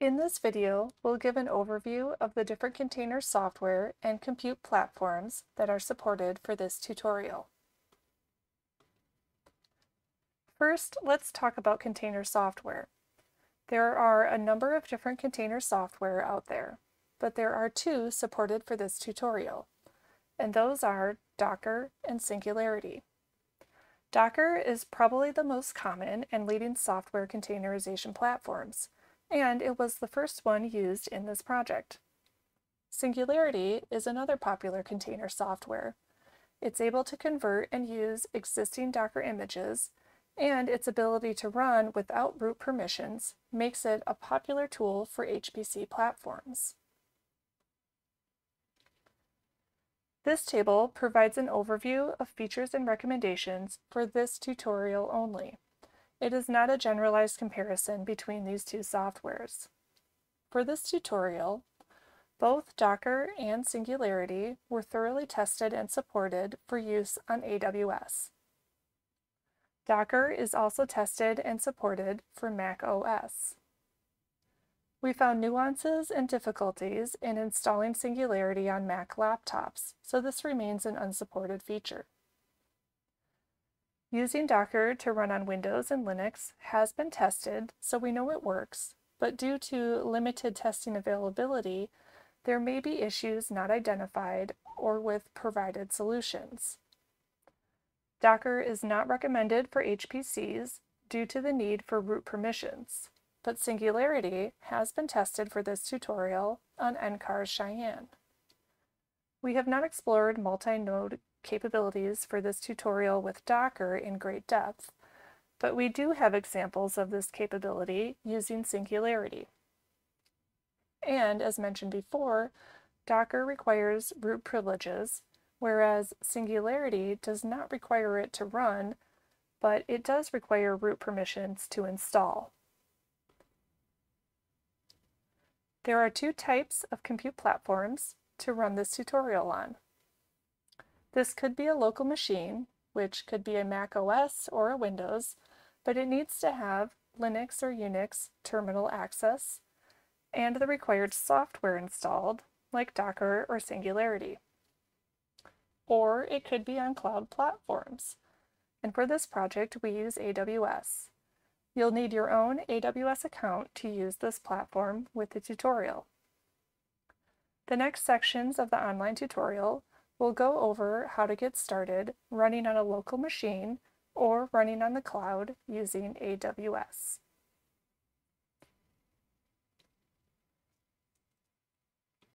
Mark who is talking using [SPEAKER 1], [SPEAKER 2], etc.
[SPEAKER 1] In this video, we'll give an overview of the different container software and compute platforms that are supported for this tutorial. First, let's talk about container software. There are a number of different container software out there, but there are two supported for this tutorial, and those are Docker and Singularity. Docker is probably the most common and leading software containerization platforms, and it was the first one used in this project. Singularity is another popular container software. It's able to convert and use existing Docker images, and its ability to run without root permissions makes it a popular tool for HPC platforms. This table provides an overview of features and recommendations for this tutorial only. It is not a generalized comparison between these two softwares. For this tutorial, both Docker and Singularity were thoroughly tested and supported for use on AWS. Docker is also tested and supported for Mac OS. We found nuances and difficulties in installing Singularity on Mac laptops, so this remains an unsupported feature. Using Docker to run on Windows and Linux has been tested, so we know it works, but due to limited testing availability, there may be issues not identified or with provided solutions. Docker is not recommended for HPCs due to the need for root permissions but Singularity has been tested for this tutorial on NCAR's Cheyenne. We have not explored multi-node capabilities for this tutorial with Docker in great depth, but we do have examples of this capability using Singularity. And as mentioned before, Docker requires root privileges, whereas Singularity does not require it to run, but it does require root permissions to install. There are two types of compute platforms to run this tutorial on. This could be a local machine, which could be a Mac OS or a Windows, but it needs to have Linux or Unix terminal access and the required software installed, like Docker or Singularity. Or it could be on cloud platforms. And for this project, we use AWS. You'll need your own AWS account to use this platform with the tutorial. The next sections of the online tutorial will go over how to get started running on a local machine or running on the cloud using AWS.